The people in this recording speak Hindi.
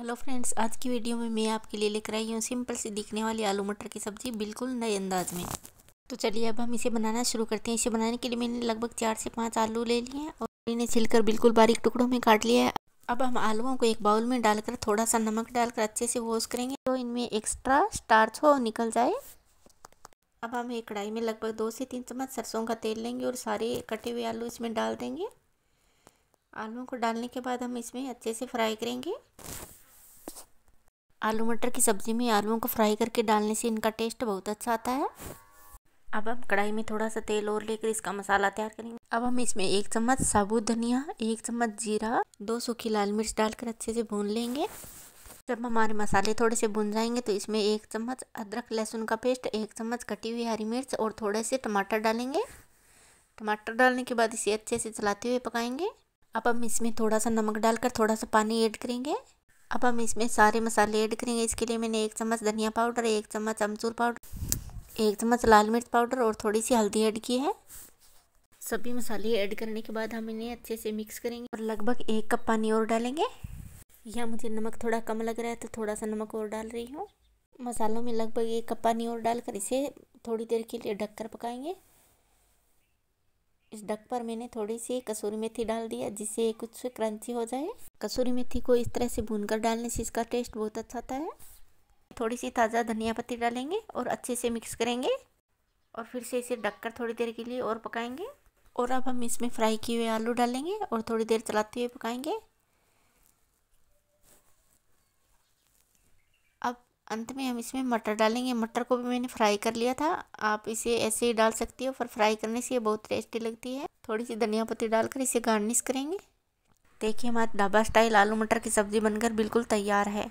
हेलो फ्रेंड्स, आज की वीडियो में मैं आपके लिए लेकर आई हूँ सिंपल सी दिखने वाली आलू मटर की सब्ज़ी बिल्कुल नए अंदाज में। तो चलिए अब हम इसे बनाना शुरू करते हैं। इसे बनाने के लिए मैंने लगभग चार से पाँच आलू ले लिए हैं और इन्हें छिलकर बिल्कुल बारीक टुकड़ों में काट लिया है। अब हम आलूओं को एक बाउल में डालकर थोड़ा सा नमक डालकर अच्छे से वॉश करेंगे तो इनमें एक्स्ट्रा स्टार्च हो निकल जाए। अब हम एक कढ़ाई में लगभग दो से तीन चम्मच सरसों का तेल लेंगे और सारे कटे हुए आलू इसमें डाल देंगे। आलूओं को डालने के बाद हम इसमें अच्छे से फ्राई करेंगे। आलू मटर की सब्ज़ी में आलूओं को फ्राई करके डालने से इनका टेस्ट बहुत अच्छा आता है। अब हम कढ़ाई में थोड़ा सा तेल और लेकर इसका मसाला तैयार करेंगे। अब हम इसमें एक चम्मच साबुत धनिया, एक चम्मच जीरा, दो सूखी लाल मिर्च डालकर अच्छे से भून लेंगे। जब हमारे मसाले थोड़े से भुन जाएँगे तो इसमें एक चम्मच अदरक लहसुन का पेस्ट, एक चम्मच कटी हुई हरी मिर्च और थोड़े से टमाटर डालेंगे। टमाटर डालने के बाद इसे अच्छे से चलाते हुए पकाएँगे। अब हम इसमें थोड़ा सा नमक डालकर थोड़ा सा पानी ऐड करेंगे। अब हम इसमें सारे मसाले ऐड करेंगे। इसके लिए मैंने एक चम्मच धनिया पाउडर, एक चम्मच अमचूर पाउडर, एक चम्मच लाल मिर्च पाउडर और थोड़ी सी हल्दी ऐड की है। सभी मसाले ऐड करने के बाद हम इन्हें अच्छे से मिक्स करेंगे और लगभग एक कप पानी और डालेंगे। यहाँ मुझे नमक थोड़ा कम लग रहा है तो थोड़ा सा नमक और डाल रही हूँ। मसालों में लगभग एक कप पानी और डालकर इसे थोड़ी देर के लिए ढककर पकाएँगे। इस डक पर मैंने थोड़ी सी कसूरी मेथी डाल दिया जिससे कुछ क्रंची हो जाए। कसूरी मेथी को इस तरह से भूनकर डालने से इसका टेस्ट बहुत अच्छा आता है। थोड़ी सी ताज़ा धनिया पत्ती डालेंगे और अच्छे से मिक्स करेंगे और फिर से इसे ढककर थोड़ी देर के लिए और पकाएँगे। और अब हम इसमें फ्राई किए हुए आलू डालेंगे और थोड़ी देर चलाते हुए पकाएँगे। अंत में हम इसमें मटर डालेंगे। मटर को भी मैंने फ्राई कर लिया था। आप इसे ऐसे ही डाल सकती हो, पर फ्राई करने से ये बहुत टेस्टी लगती है। थोड़ी सी धनिया पत्ती डालकर इसे गार्निश करेंगे। देखिए हमारे ढाबा स्टाइल आलू मटर की सब्ज़ी बनकर बिल्कुल तैयार है।